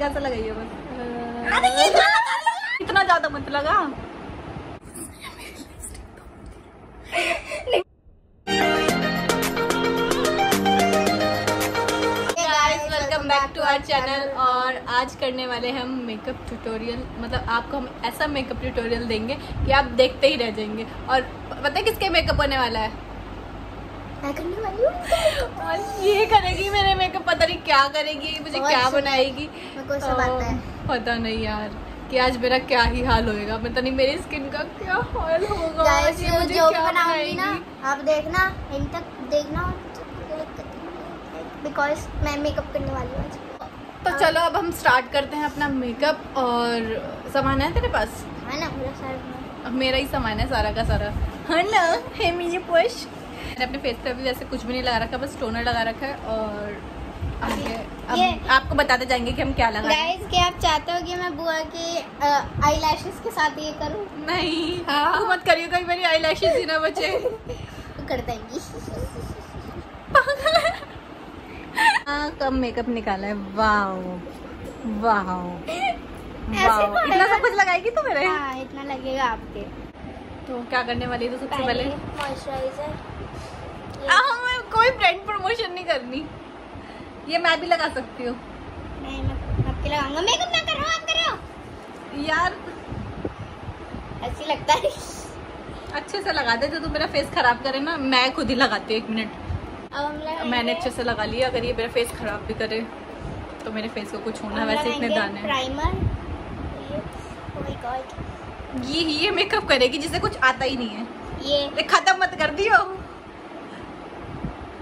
हल्का सा लगाइए बस इतना ज़्यादा मत लगा। बैक टू आवर चैनल और आज करने वाले हम मेकअप ट्यूटोरियल मतलब आपको हम ऐसा मेकअप ट्यूटोरियल देंगे कि आप देखते ही रह जाएँगे। और पता है किसके मेकअप होने वाली हूँ? और ये करेगी मेरे मेकअप पता नहीं क्या करेगी मुझे क्या बनाएगी। मेरे है। तो पता नहीं यार कि आज मेरा क्या ही हाल होएगा पता नहीं मेरी स्किन का क्या हाल होगा आज ये मुझे क्या बनाऊँगी ना आप देखना तक देखना बिकॉज़ मैं मेकअप करने वाली हूँ तो चलो अब हम स्टार्ट करते हैं अपना मेकअप और सामान है तेरे पास? है ना पूरा सारा। मेरा ही सामान है सारा का सारा। है ना है मेरी पुश मैंने अपने फेस पे अभी वैसे कुछ भी नहीं लगा रखा बस टोनर लगा रखा है और आगे अब आपको बताते जाएँगे कि हम क्या लगा गाइस क्या आप चाहते हो कि मैं बुआ की आई लैशेस के साथ ये करूँ? नहीं हाँ। तू मत करियो कहीं मेरी आई ही ना बचे। कर देंगी। हाँ कम मेकअप निकाला है। वाओ वाओ इतना सब कुछ लगाएगी तू मेरे? हाँ इतना लगेगा आपके। तो क्या करने वाली है तो सबसे पहले मॉइस्चराइजर आ, मैं कोई ब्रांड प्रमोशन नहीं करनी। ये मैं भी लगा सकती हूँ। नहीं मैं आपके लगाऊँगा। मेकअप मैं कर आप कर। यार। ऐसी लगता है अच्छे से लगा दे जो तू मेरा फेस खराब करे ना मैं खुद ही लगाती हूँ एक मिनट अब मैंने अच्छे से लगा लिया अगर ये मेरा फेस खराब भी करे तो मेरे फेस को कुछ होना वैसे इतने दाने। प्राइमर ये oh ये ये मेकअप करेगी जिसे कुछ आता ही नहीं है। ये। ये खत्म मत कर दियो।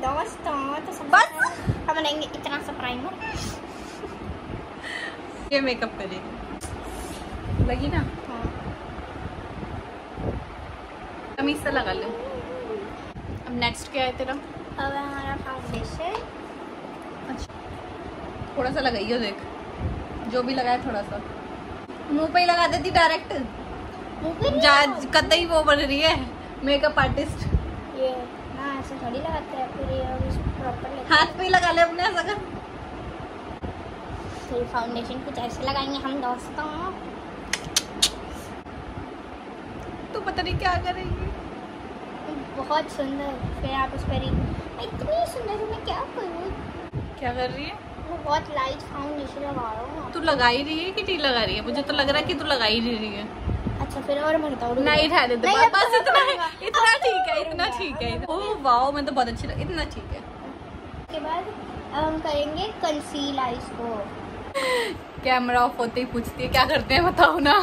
दोस्तों तो सब बस हम लेंगे इतना सा प्राइमर ये मेकअप करेगी लगी ना हाँ कमीज से लगा लो अब नेक्स्ट क्या है तेरा अब हमारा फाउंडेशन अच्छा थोड़ा सा लगाइयो देख जो भी लगाया थोड़ा सा मुँह पे ही लगा देती डायरेक्ट मुँह पे। कतई वो बन रही है मेकअप आर्टिस्ट ये ना ऐसे थोड़ी लगाते हैं फिर ये प्रॉपर हाथ पे ही लगा ले अपने ऐसा कर। फिर फाउंडेशन कुछ ऐसे लगाएँगे हम दोस्तों। तू पता नहीं क्या करेगी। बहुत सुंदर फिर आप उस पर इतनी सुंदर मैं क्या करूँ? क्या कर रही है? बहुत लाइट फाउंडेशन लगा रहा हूँ। तू लगा ही रही है कि नहीं लगा रही है? मुझे तो लग रहा है कि तू लगा ही रही है। अच्छा फिर और मैं बताऊँ नहीं ठहरे दे बस इतना इतना तो ठीक है इतना ठीक है अब ओह वाओ मैं तो बहुत अच्छी लग इतना ठीक है। उसके बाद हम करेंगे कंसील आइज़ को। कैमरा ऑफ़ होते ही पूछती है क्या करते हैं बताओ ना।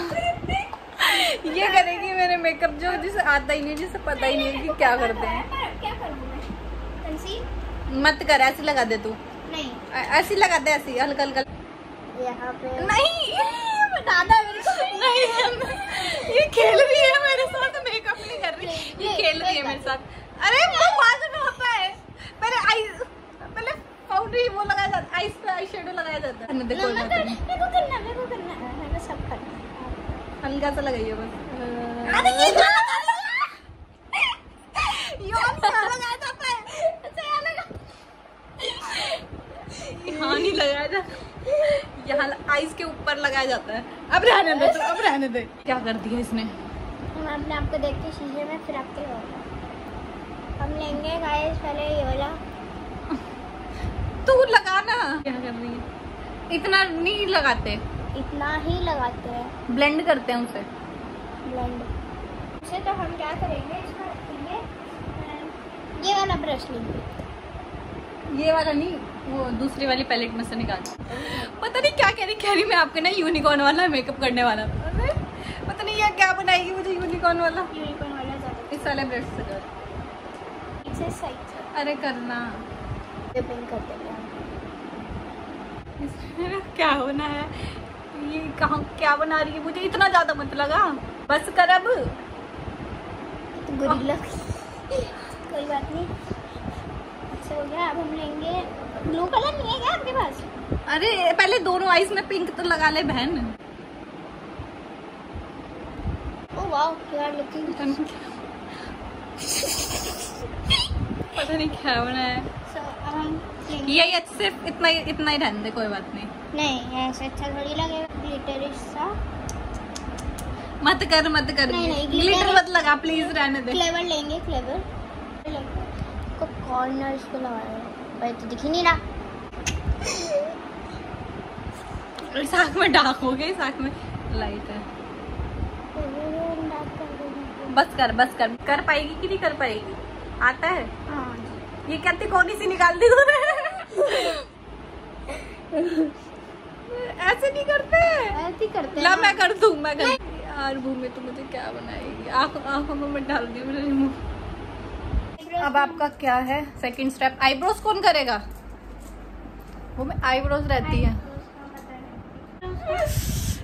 ये करेगी मेरे मेकअप जो जिसे आता ही नहीं जिसे पता ही नहीं है कि क्या करते हैं। क्या मत कर ऐसे लगा दे तू। नहीं। ऐसे लगा दे ऐसे हल्का हल्का यहाँ पे नहीं दादा मेरे को नहीं ये खेल रही है मेरे साथ मेकअप नहीं कर रही। ये खेल रही है मेरे साथ। अरे वो बाजू में होता है। पहले आई पहले पाउडर वो लगाया जाता आईज पे आई शेडो लगाया जाता है। देखो मेरे को करना मेरे को करना है। मैंने सब करना हल्का सा लगाइए बस। अरे ये लगाया जाता है यहाँ नहीं लगाया जाता यहाँ आईज के ऊपर लगाया जाता है। अब रहने दे तू अब रहने दे। क्या कर दिया इसने? हम अपने आप को देखते हैं शीशे में फिर आपके हम लेंगे गाइस पहले ये वाला। तू लगाना। क्या कर रही है? इतना नहीं लगाते। इतना ही लगाते हैं। ब्लेंड करते हैं उसे। ब्लेंड उसे तो हम क्या करेंगे इसको ये वाला ब्रश लेंगे। ये वाला नहीं वो दूसरी वाली पैलेट में से निकाल। पता नहीं क्या कह रही कह रही मैं आपके ना यूनिकॉर्न वाला मेकअप करने वाला। पता नहीं यार क्या बनाएगी मुझे यूनिकॉर्न वाला। यूनिकॉर्न वाला ज़्यादा। इस वाले ब्रश से कर। अरे करना। क्या होना है? ये कहाँ क्या बना रही है? मुझे इतना ज़्यादा मत लगा। बस कर अब। तो कोई बात नहीं। हो अब हम लेंगे ब्लू कलर नहीं है क्या आपके पास? अरे पहले दोनों आईज में पिंक तो लगा ले बहन। लुकिंग पता नहीं क्या क्या है लेंगे यही अच्छे सिर्फ़ इतना ही इतना ही रहने दे कोई बात नहीं। नहीं ऐसे अच्छा थोड़ी लगेगा ग्लिटर सा। मत कर मत कर। नहीं, नहीं, ग्लिटर मत लगा प्लीज़ रहने दे। फ्लेवर लेंगे फ्लेवर को कॉर्नर्स पे लगाया है। भाई तो दिख ही नहीं रहा। इस आँख में डार्क हो गई इस आँख में लाइट है। बस कर बस कर। कर पाएगी कि नहीं कर पाएगी? आता है? हाँ ये कहती कौन सी निकाल दी तूने? ऐसे नहीं करते। ऐसे करते ला मैं कर दूँ मैं कर यार भूमि तो मुझे क्या बनाएगी? आँखों आँखों में मत डाल दी मेरे मुँह। अब आपका क्या है? सेकंड स्टेप आईब्रोज कौन करेगा? वो में आईब्रोज रहती है।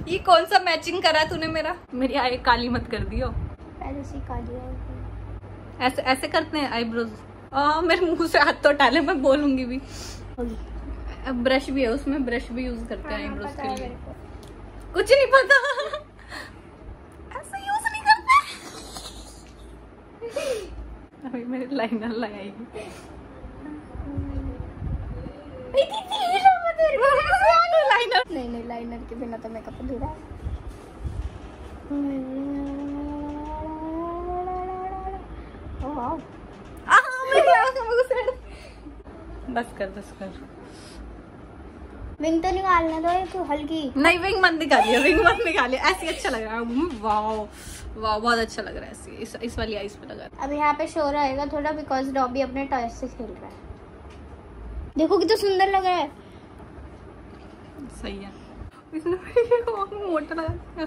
ये कौन सा मैचिंग करा तूने मेरा? मेरी आई काली मत कर दियो। पहले से लिया ऐसे ऐसे करते हैं आईब्रोज मेरे मुँह से हाथ तो टाले मैं बोलूँगी भी। होगी ब्रश भी है उसमें ब्रश भी यूज़ करते हाँ, आईब्रोज के लिए। कुछ नहीं पता ऐसे यूज़ नहीं करते अभी मेरे लाइनर लगाएगी लाइनर। नहीं नहीं लाइनर के बिना तो मेकअप अधूरा है। बस कर बस कर। विंग तो निकालना दो एक हल्की। नहीं विंग मत निकालिए विंग मत निकालिए। ऐसे अच्छा लग रहा है। वाओ बहुत अच्छा लग रहा है ऐसे। इस, इस वाली आइस पे लगा अब यहाँ पे शोर आएगा थोड़ा बिकॉज़ डॉबी अपने टॉयज से खेल रहा है। देखो कितना तो सुंदर लग रहा है। सही है। मोटा लगा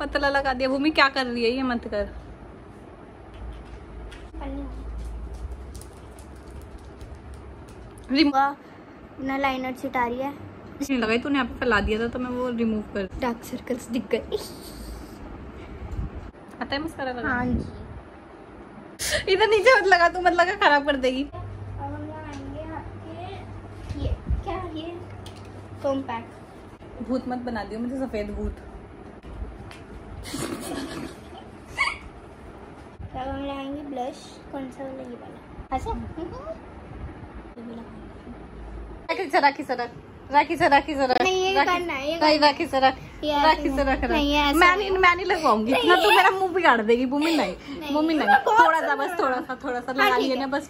पतला लगा दिया। भूमि क्या कर रही है? ये मत कर। ना लाइनर छिटा रही है। नहीं लगाई तूने यहाँ पे फैला दिया था तो मैं वो रिमूव कर डार्क सर्कल्स दिख गए। आता है मस्कारा लगा? हाँ जी। इधर नीचे मत लगा तू मत लगा खराब कर देगी। अब हम लगाएँगे आपके ये क्या ये? कॉम्पैक्ट भूत मत बना दियो मुझे सफ़ेद भूत। अब हम लगाएँगे ब्लश कौन सा वाला ये वाला। अच्छा। ये भी लगाएँगे। राखी से राखी से रख राखी से राखी नहीं, राखी- से रख से मैं नहीं मैं नहीं लगवाऊँगी नहीं, ना तू मेरा मुँह बिगाड़ देगी भूमि नहीं ये नहीं। थोड़ा सा बस थोड़ा सा थोड़ा सा हाँ, लगा लिए ना बस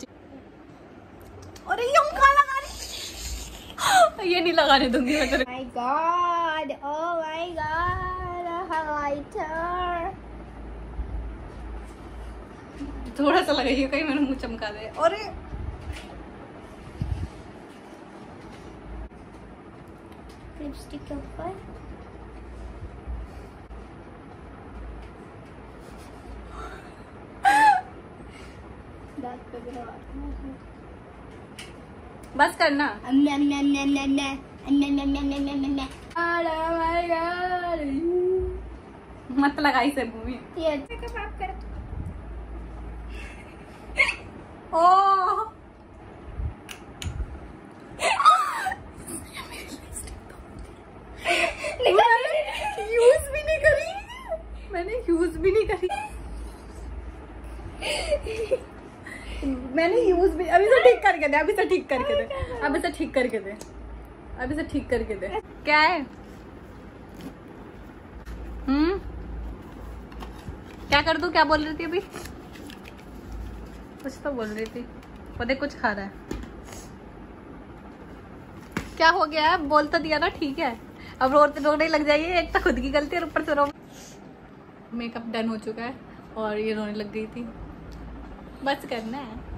अरे ये उनका लगा रही ये नहीं लगाने दूँगी मैं तेरे my god oh my god highlighter थोड़ा सा लगाइए कहीं मेरा मुँह चमका दे। अरे लिपस्टिक के ऊपर दांत पे भी लगाना है। बस करना अम, नम, नम, नम, नम, नम, अम, नम, नम, नम, नम, नम, नम। Oh my god. मत लगाई से भूमि ये ओ यूज़ भी नहीं करी मैंने यूज़ भी नहीं करी मैंने यूज़ भी अभी से ठीक करके दे अभी से ठीक करके दे। अभी से ठीक करके दे। अभी से ठीक करके दे। क्या है? हम्म? क्या कर दूँ? क्या बोल रही थी अभी? कुछ तो बोल रही थी। पता कुछ खा रहा है। क्या हो गया? है बोल तो दिया ना ठीक है। अब रोते रोने लग जाइए। एक तो खुद की गलती और ऊपर से रो मेकअप डन हो चुका है और ये रोने लग गई थी। बस करना है।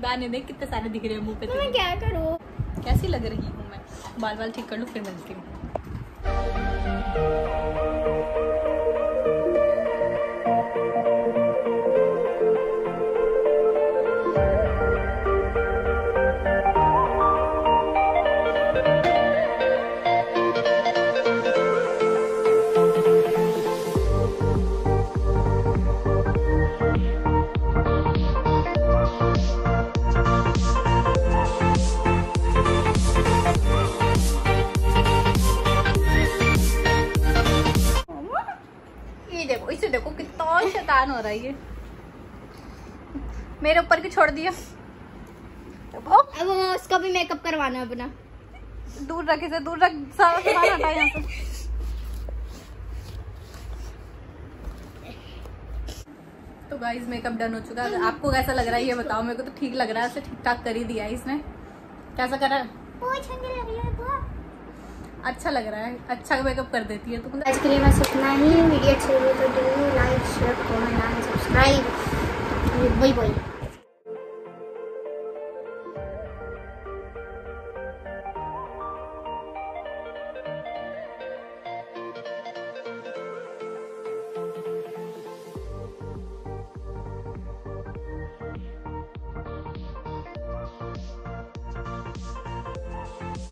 दाने देख कितने सारे दिख रहे हैं मुँह पे तो मैं क्या करूँ? कैसी लग रही हूँ मैं? बाल बाल ठीक कर लूँ फिर मिलती हूँ। शैतान हो रहा है ये। मेरे ऊपर की छोड़ दिया। देखो अब उसका भी मेकअप करवाना है अपना। दूर रख इसे दूर रख सारा सामान हटा यहाँ से। तो गाइस मेकअप डन हो चुका है। आपको कैसा लग रहा है ये बताओ। मेरे को तो ठीक लग रहा है। ठीक ठाक कर ही दिया है इसने। कैसा करा है बहुत ठंडी लग रही है बहुत अच्छा लग रहा है अच्छा मेकअप कर देती है तो। आज के लिए बस इतना ही। वीडियो अच्छी लगी तो do like share comment and subscribe वही वही